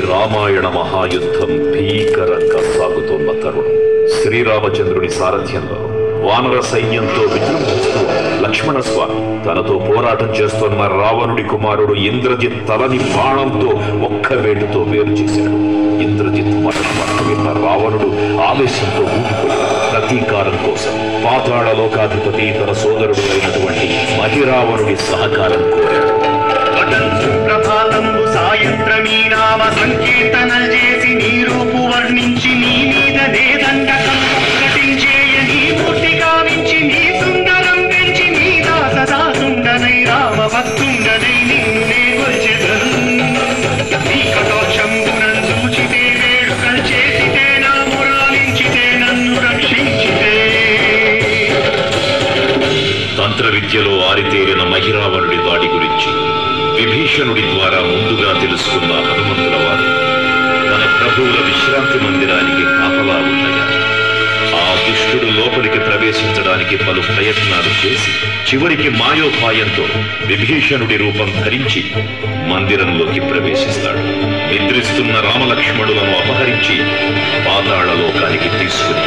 రామాయణ మహాయుద్ధం భీకరంగా సాగుతోన్న తరుణం. శ్రీరామచంద్రుని సారథ్యంలో వానర సైన్యంతో విజృంభిస్తూ లక్ష్మణ స్వామి తనతో పోరాటం చేస్తున్న రావణుడి కుమారుడు ఇంద్రజిత్ తలని బాణంతో ఒక్క వేటుతో వేరు చేశాడు. ఇంద్రజిత్ మరణ వార్త విన్న రావణుడు ఆవేశంతో ఊగిపోయాడు. ప్రతీకారం కోసం పాతాళ లోకాధిపతి తన సోదరుడు అయినటువంటి మహిరావణుడి సహకారం కోరాడు. నామ సంకీర్తనలు చేసి నీ రూపు వర్ణించి నీ మీద నేదండకం ప్రకటించేయ నీ మూర్తి గావించి నీ సుందరం పెంచి నీ దాస దాసుండనై రామ భక్తుండనై నిన్ను నే నీ వేడుకలు చేసితే నా మురాలించితే నన్ను రక్షించితే. తంత్ర విద్యలో ఆరితేరిన మహిరావరుడి దాడి గురించి విభీషణుడి ద్వారా ముందుగా తెలుసుకున్న హనుమంతుల వారు తన ప్రభువుల విశ్రాంతి మందిరానికి కాపలా ఉండగా ఆ దుష్టుడు లోపలికి ప్రవేశించడానికి పలు ప్రయత్నాలు చేసి చివరికి మాయోపాయంతో విభీషణుడి రూపం ధరించి మందిరంలోకి ప్రవేశిస్తాడు. నిద్రిస్తున్న రామలక్ష్మణులను అపహరించి పాతాళలోకానికి తీసుకుని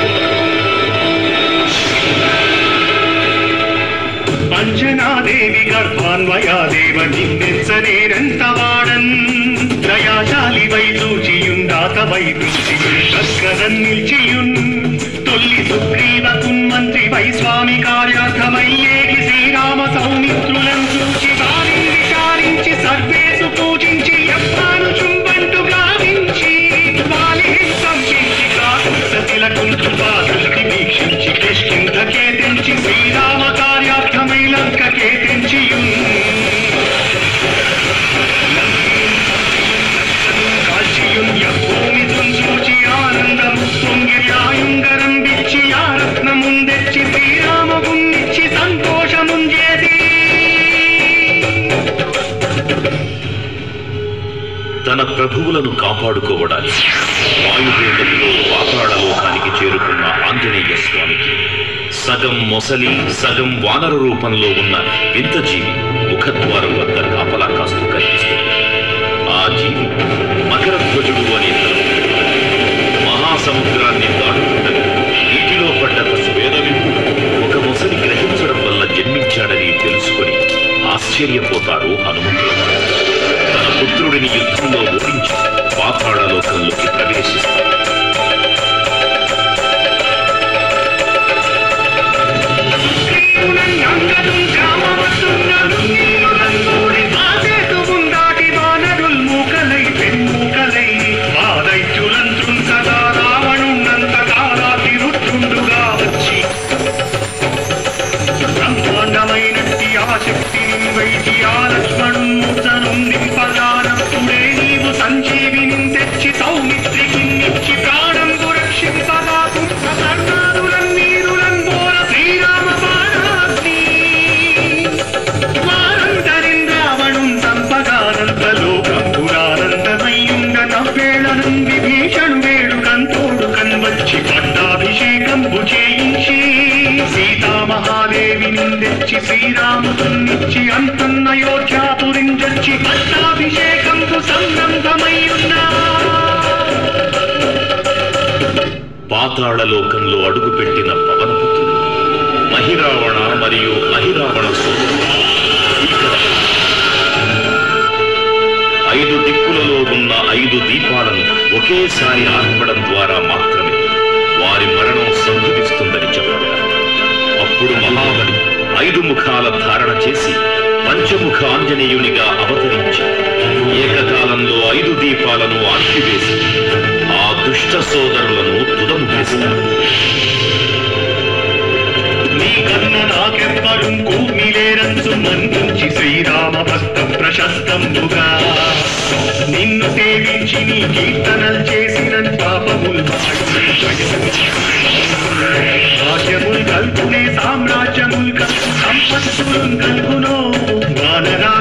దేవి అంజనాదేవి గర్భాన్వయాదేవ నిన్నెచ్చనేనంత వాడన్? దయాశాలి వై చూచియుండాత వై దృష్టికరన్ నిల్చియున్. తొల్లి సుగ్రీవ కున్మంత్రి వై స్వామి కార్యార్థమయ్యేకి శ్రీరామ సౌమిత్రులను చూచి వారిని విచారించి సర్వేసు పూజించి ఎప్పాను చుంబంటు గావించి వాలి సంపించి కాకులకుంటు బాధలకి వీక్షించి కిష్కింధకే తెంచి శ్రీరామ క్రతువులను ప్రభువులను కాపాడుకోవడానికి వాయువేగంలో పాతాళలోకానికి చేరుకున్న ఆంజనేయ స్వామికి సగం మొసలి సగం వానర రూపంలో ఉన్న వింత జీవి ముఖద్వారం వద్ద కాపలా కాస్తూ కనిపిస్తుంది. ఆ జీవి the శ్రీరామునిచ్చి అంతన్న యోధ్యాపురించొచ్చి పట్టాభిషేకంకు సంబంధమయ్యున్నా పాతాళ లోకంలో అడుగుపెట్టిన పవనపుత్రుడు మహిరావణ మరియు అహిరావణ ఐదు దిక్కులలో ఉన్న ఐదు దీపాలను ఒకేసారి ఆర్పడం ద్వారా మాత్రమే వారి మరణం సంభవిస్తుందని చెప్పారు. అప్పుడు మహాబలి ఐదు ముఖాల ధారణ చేసి పంచముఖ ఆంజనేయునిగా అవతరించి ఏకకాలంలో ఐదు దీపాలను ఆర్పివేసి ఆ దుష్ట సోదరులను తుదముఖిస్తారు నీ కన్న నాకెవ్వరుం కూర్మిలేరంచు మన్నించి శ్రీరామ భక్తం ప్రశస్తంబుగా. నిన్ను సేవించి నీ కీర్తనలు చేసిన పాపములు భాగ్యములు కల్పునే సామ్రాజ్యములు కల్పు सुंदर गुणों वानरा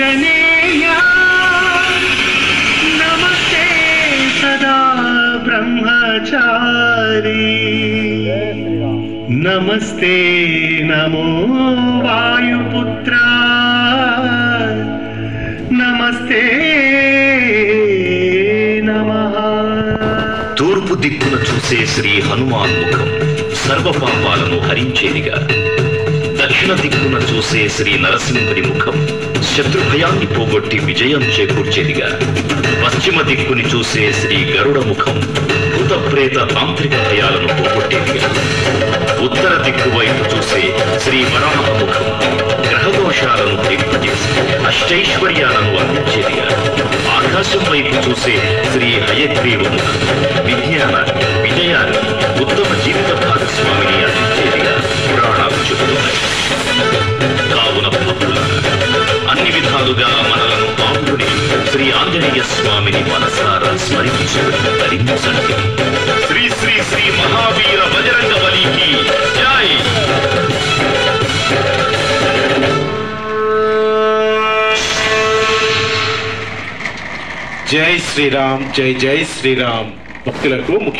ఆంజనేయ నమస్తే సదా బ్రహ్మచారి. నమస్తే నమో వాయుపుత్ర. నమస్తే తూర్పు దిక్కున చూసే శ్రీ హనుమాన్ ముఖం సర్వపాపాలను హరించేదిగా. దక్షిణ దిక్కున చూసే శ్రీ నరసింహుడి ముఖం శత్రు భయాన్ని పోగొట్టి విజయం చేకూర్చేదిగా. పశ్చిమ దిక్కుని చూసే శ్రీ గరుడ ముఖం భూతప్రేత తాంత్రిక భయాలను పోగొట్టేదిగా. ఉత్తర దిక్కు వైపు చూసే శ్రీ వరాహ ముఖం గ్రహదోషాలను తెంపజేసి అష్టైశ్వర్యాలను అందించేదిగా. ఆకాశం వైపు చూసే శ్రీ హయగ్రీవ ముఖం విజ్ఞానాన్ని విజయాన్ని ఉత్తమ జీవిత భాగస్వామిని స్వామిని మనసారా స్మరించడం ధరించండి శ్రీ శ్రీ శ్రీ మహావీర బజరంగ బలికి జై. జై శ్రీరామ్ జై జై శ్రీరామ్. భక్తులకు ముఖ్య